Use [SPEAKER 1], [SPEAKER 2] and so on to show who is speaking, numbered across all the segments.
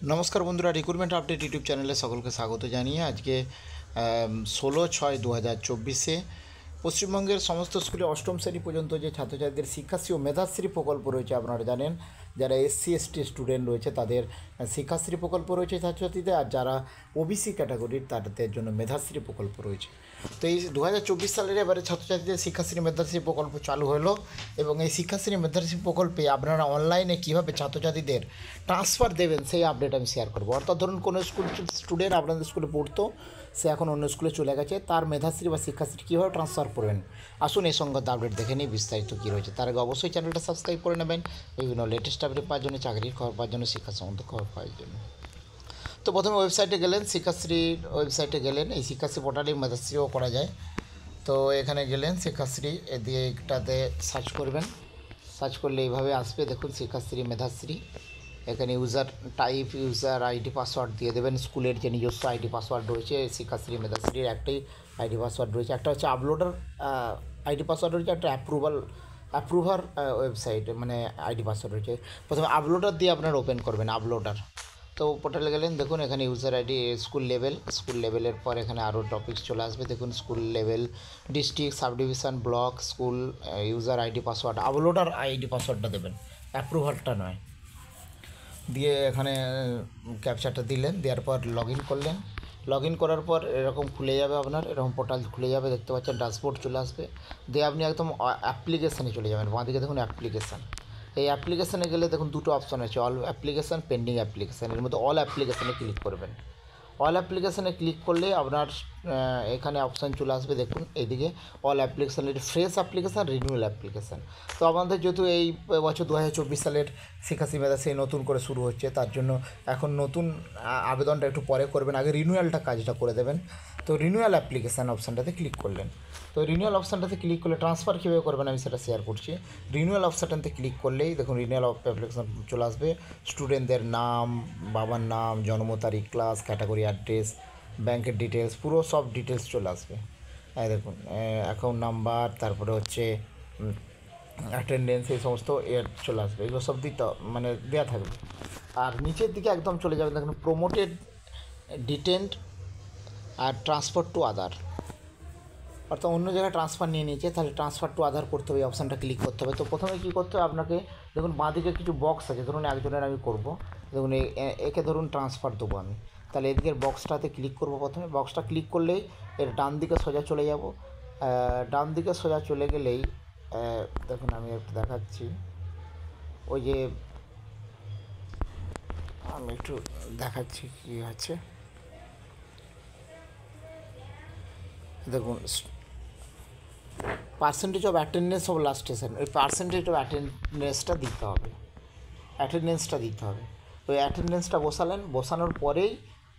[SPEAKER 1] নমস্কার বন্ধুরা recruitment update YouTube চ্যানেলে সকলকে স্বাগত জানিয়ে আজকে ষোলো ছয় দু হাজার চব্বিশে পশ্চিমবঙ্গের সমস্ত স্কুলে অষ্টম শ্রেণি পর্যন্ত যে ছাত্রছাত্রীদের শিক্ষাশ্রী ও মেধাশ্রী প্রকল্প রয়েছে আপনারা জানেন যারা এসসি এসটি স্টুডেন্ট রয়েছে, তাদের শিক্ষাশ্রী প্রকল্প রয়েছে ছাত্রছাত্রীদের, আর যারা ওবিসি ক্যাটাগরির তাদের জন্য মেধাশ্রী প্রকল্প রয়েছে। তো এই দু হাজার চব্বিশ সালের এবারে ছাত্রছাত্রীদের শিক্ষাশ্রী মেধাশ্রী প্রকল্প চালু হলো এবং এই শিক্ষাশ্রী মেধাশ্রী প্রকল্পে আপনারা অনলাইনে কীভাবে ছাত্রছাত্রীদের ট্রান্সফার দেবেন, সেই আপডেট আমি শেয়ার করব। অর্থাৎ ধরুন কোনো স্কুল স্টুডেন্ট আপনাদের স্কুলে পড়তো, সে এখন অন্য স্কুলে চলে গেছে, তার মেধাশ্রী বা শিক্ষাশ্রী কীভাবে ট্রান্সফার করবেন? আসুন এই সংক্রান্ত আপডেট দেখে নিই বিস্তারিত কী রয়েছে। তার আগে অবশ্যই চ্যানেলটা সাবস্ক্রাইব করে নেবেন, বিভিন্ন লেটেস্ট আপডেট পাওয়ার জন্য চাকরির খবর পাওয়ার জন্য শিক্ষা সম্বন্ধে খবর পাওয়ার জন্য। তো প্রথমে ওয়েবসাইটে গেলেন, শিক্ষাশ্রীর ওয়েবসাইটে গেলেন। এই শিক্ষাশ্রী পোর্টালে মেধাশ্রীও করা যায়। তো এখানে গেলেন শিক্ষাশ্রী এ দিয়ে একটাতে সার্চ করবেন। সার্চ করলে এইভাবে আসবে। দেখুন শিক্ষাশ্রী, মেধাশ্রী। এখানে user type user ID password দিয়ে দেবেন। স্কুলের যে নিজস্ব আইডি পাসওয়ার্ড রয়েছে, শিক্ষাশ্রী, মেধাশ্রীর একটাই আইডি পাসওয়ার্ড রয়েছে। একটা হচ্ছে আপলোডার আইডি পাসওয়ার্ড রয়েছে, একটা অ্যাপ্রুভাল অ্যাপ্রুভার ওয়েবসাইট মানে আইডি পাসওয়ার্ড রয়েছে প্রথমে আপলোডার দিয়ে আপনার ওপেন করবেন আপলোডার তো পোর্টালে গেলেন, দেখুন এখানে user ID school level school লেভেলের পর এখানে আরও টপিকস চলে আসবে। দেখুন school level district subdivision block school user ID password uploader ID পাসওয়ার্ডটা দেবেন অ্যাপ্রুভারটা নয়। দিয়ে এখানে ক্যাপচারটা দিলেন, দেওয়ার পর লগ ইন করলেন। লগ করার পর এরকম খুলে যাবে আপনার, এরকম পোর্টাল খুলে যাবে, দেখতে পাচ্ছেন ড্যাশবোর্ড চলে আসবে। দিয়ে আপনি একদম অ্যাপ্লিকেশানে চলে যাবেন। বাঁদিকে দেখুন অ্যাপ্লিকেশান এই অ্যাপ্লিকেশানে গেলে দেখুন দুটো অপশন আছে অল অ্যাপ্লিকেশান পেন্ডিং অ্যাপ্লিকেশান এর মধ্যে অল অ্যাপ্লিকেশানে ক্লিক করবেন। অল অ্যাপ্লিকেশানে ক্লিক করলে আপনার এখানে অপশান চলে আসবে, দেখুন এইদিকে all application fresh application renewal application তো আমাদের যেহেতু এই বছর দু হাজার চব্বিশ সালের শিক্ষাশ্রী মেধা সেই নতুন করে শুরু হচ্ছে, তার জন্য এখন নতুন আবেদনটা একটু পরে করবেন, আগে রিনিউয়ালটা কাজটা করে দেবেন। তো রিনিউয়াল অ্যাপ্লিকেশান অপশানটাতে ক্লিক করলেন। তো রিনিউয়াল অপশানটাতে ক্লিক করলে ট্রান্সফার কীভাবে করবেন আমি সেটা শেয়ার করছি। রিনিউয়াল অপশানটাতে ক্লিক করলেই দেখুন রিনিউয়াল অ্যাপ্লিকেশান চলে আসবে। স্টুডেন্টদের নাম, বাবার নাম, জন্ম তারিখ ক্লাস ক্যাটাগরি অ্যাড্রেস ব্যাংকের ডিটেলস পুরো সব ডিটেলস চলে আসবে। এই দেখুন অ্যাকাউন্ট নাম্বার তারপরে হচ্ছে অ্যাটেন্ডেন্স এই সমস্ত এর চলে আসবে। এগুলো সব দিতে মানে দেওয়া থাকবে। আর নিচের দিকে একদম চলে যাবে দেখুন প্রোমোটেড ডিটেন্ট আর ট্রান্সফার টু আদার অর্থাৎ অন্য জায়গায় ট্রান্সফার নিয়ে নিয়েছে, তাহলে ট্রান্সফার টু আধার করতে হবে অপশানটা ক্লিক করতে হবে। তো প্রথমে কী করতে হবে আপনাকে, দেখুন, বাঁদিকে কিছু বক্স আছে, ধরুন একজনের আমি করব। দেখুন একে ধরুন ট্রান্সফার দেবো আমি। তাহলে এদিকের বক্সটাতে ক্লিক করব প্রথমে। বক্সটা ক্লিক করলেই এর ডান দিকে সোজা চলে যাব। ডান দিকে সোজা চলে গেলেই দেখুন আমি একটু দেখাচ্ছি। ওই যে আমি একটু দেখাচ্ছি কী আছে। দেখুন percentage of attendance of last station ওই পার্সেন্টেজ অফ অ্যাটেন্ডেন্সটা দিতে হবে। অ্যাটেন্ডেন্সটা দিতে হবে। ওই অ্যাটেন্ডেন্সটা বসালেন, বসানোর পরেই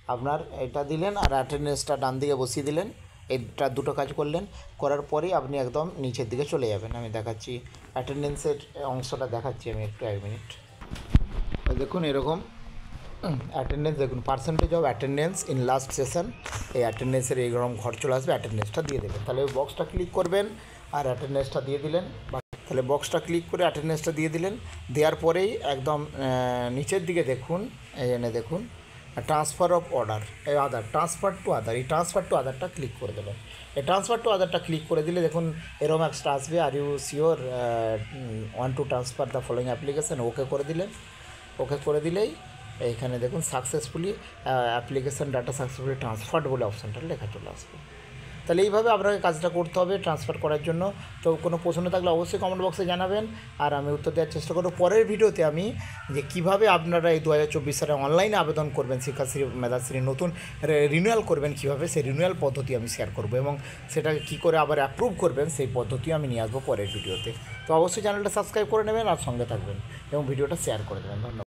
[SPEAKER 1] আপনার এটা দিলেন আর অ্যাটেন্ডেন্সটা ডান দিকে বসিয়ে দিলেন, এটা দুটো কাজ করলেন, করার পরেই আপনি একদম নিচের দিকে চলে যাবেন। আমি দেখাচ্ছি, অ্যাটেন্ডেন্সের অংশটা দেখাচ্ছি আমি একটু এক মিনিট। দেখুন এরকম, অ্যাটেন্ডেন্স, দেখুন percentage of attendance in last session এই অ্যাটেন্ডেন্সের এইরকম ঘর চলে আসবে অ্যাটেন্ডেন্সটা দিয়ে দেবেন। তাহলে ওই বক্সটা ক্লিক করবেন আর অ্যাটেন্ডেন্সটা দিয়ে দিলেন। তাহলে বক্সটা ক্লিক করে অ্যাটেন্ডেন্সটা দিয়ে দিলেন। দেওয়ার পরেই একদম নিচের দিকে দেখুন এখানে দেখুন ট্রান্সফার অফ অর্ডার এই আদার ট্রান্সফার টু আদার এই ট্রান্সফার টু আদারটা ক্লিক করে দেবেন এই ট্রান্সফার টু আদারটা ক্লিক করে দিলে দেখুন এরম একটা আসবে are you sure want to transfer the following application okay করে দিলেন। ওকে করে দিলেই এইখানে দেখুন successfully application data successfully transferred বলে অপশানটা লেখা চলে আসবে। তাহলে এইভাবে আপনাকে কাজটা করতে হবে ট্রান্সফার করার জন্য। তো কোনো প্রশ্ন থাকলে অবশ্যই কমেন্ট বক্সে জানাবেন। আর আমি উত্তর দেওয়ার চেষ্টা করব। পরের ভিডিওতে আমি যে কীভাবে আপনারা এই দু হাজার চব্বিশ সালে অনলাইনে আবেদন করবেন শিক্ষাশ্রী মেধাশ্রী নতুন রিনিউয়াল করবেন কীভাবে, সেই রিনিউয়াল পদ্ধতি আমি শেয়ার করব এবং সেটাকে কী করে আবার অ্যাপ্রুভ করবেন, সেই পদ্ধতিও আমি নিয়ে আসব পরের ভিডিওতে। তো অবশ্যই চ্যানেলটা সাবস্ক্রাইব করে নেবেন আর সঙ্গে থাকবেন এবং ভিডিওটা শেয়ার করে দেবেন। ধন্যবাদ।